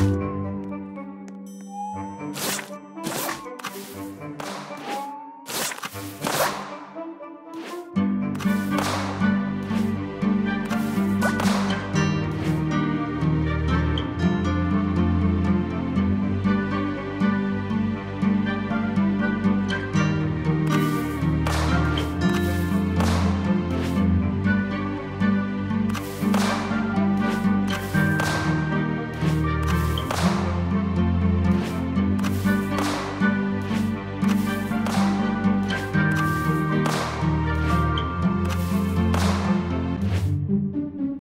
you